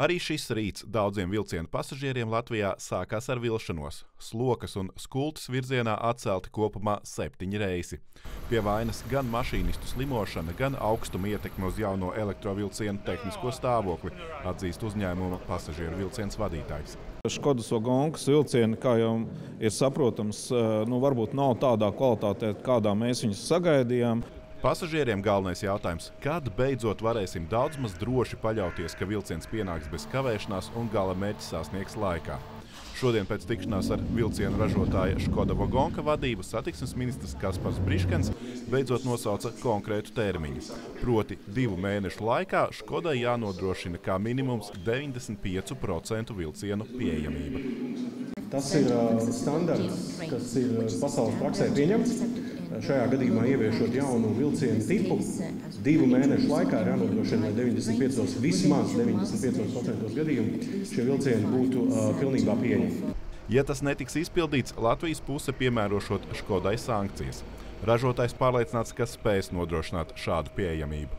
Arī šis rīts daudziem vilcienu pasažieriem Latvijā sākās ar vilšanos. Slokas un skultas virzienā atcelti kopumā septiņi reisi. Pie vainas gan mašīnistu slimošana, gan augstuma ietekme uz jauno elektrovilcienu tehnisko stāvokli, atzīst uzņēmuma pasažieru vilciens vadītājs. Škodas Ogonkas vilcieni, kā jau ir saprotams, nu, varbūt nav tādā kvalitātē, kādā mēs viņus sagaidījām. Pasažieriem galvenais jautājums, kad beidzot varēsim daudz maz droši paļauties, ka vilciens pienāks bez kavēšanās un gala mērķis sasniegs laikā. Šodien pēc tikšanās ar vilcienu ražotāja Škoda Vagonka vadību satiksmes ministrs Kaspars Briškens beidzot nosauca konkrētu termiņu. Proti divu mēnešu laikā Škodai jānodrošina kā minimums 95% vilcienu pieejamība. Tas ir uh, standarts, kas ir pasaules praksē pieņemts. Šajā gadījumā ieviešot jaunu vilcienu tipu, divu mēnešu laikā ir jānodrošina, lai 95, vismaz 95% gadījumu šie vilcieni būtu uh, pilnībā pieejami. Ja tas netiks izpildīts, Latvijas puse piemērošot Škodai sankcijas. Ražotājs pārliecināts, ka spēs nodrošināt šādu pieejamību.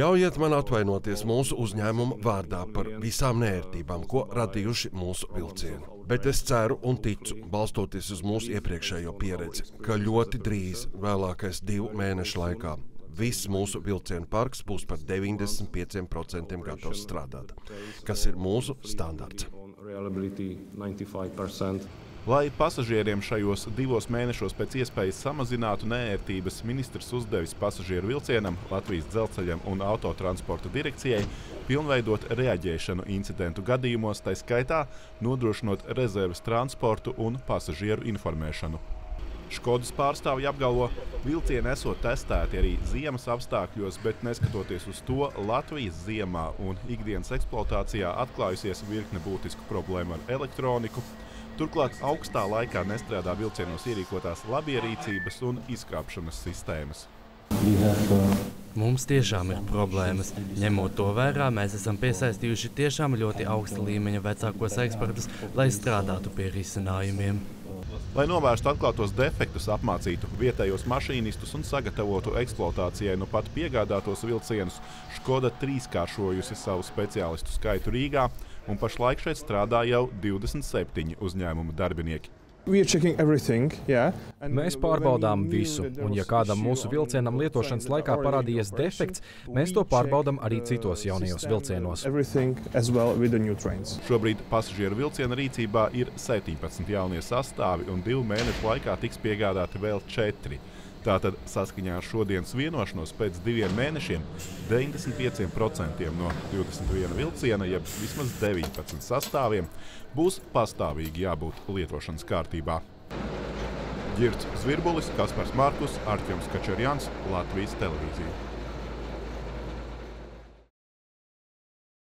Ļaujiet man atvainoties mūsu uzņēmuma vārdā par visām nērtībām, ko radījuši mūsu vilcieni. Bet es ceru un ticu, balstoties uz mūsu iepriekšējo pieredzi, ka ļoti drīz, vēlākais divu mēnešu laikā, viss mūsu vilcienu parks būs par 95% gatavs strādāt, kas ir mūsu standarts. Lai pasažieriem šajos divos mēnešos pēc iespējas samazinātu nērtības, ministrs uzdevis pasažieru vilcienam, Latvijas dzelzceļam un autotransporta direkcijai pilnveidot reaģēšanu incidentu gadījumos, tā skaitā nodrošinot rezerves transportu un pasažieru informēšanu. Škodas pārstāvji apgalvo, vilcieni esot testēti arī ziemas apstākļos, bet neskatoties uz to, Latvijas ziemā un ikdienas eksploatācijā atklājusies virkne būtisku problēmu ar elektroniku. Turklāt augstā laikā nestrādā vilcienos ierīkotās labierīcības un izkāpšanas sistēmas. Mums tiešām ir problēmas. Ņemot to vērā, mēs esam piesaistījuši tiešām ļoti augsta līmeņa vecākos ekspertus, lai strādātu pie risinājumiem. Lai novērstu atklātos defektus, apmācītu vietējos mašīnistus un sagatavotu eksploatācijai nu pat piegādātos vilcienus, Škoda trīskāršojusi savu speciālistu skaitu Rīgā un pašlaik šeit strādā jau 27 uzņēmuma darbinieki. Yeah. Mēs pārbaudām visu, un, ja kādam mūsu vilcienam lietošanas laikā parādījies defekts, mēs to pārbaudām arī citos jaunajos vilcienos. Well Šobrīd pasažieru vilciena rīcībā ir 17 jaunie sastāvi, un divu mēnešu laikā tiks piegādāti vēl četri. Tātad saskaņā ar šodienas vienošanos pēc diviem mēnešiem 95% no 21 vilciena, jeb vismaz 19 sastāviem, būs pastāvīgi jābūt lietošanas kārtībā. Girts Zvirbulis, Kaspars Markus, Arķems Kačerjans, Latvijas televīzija.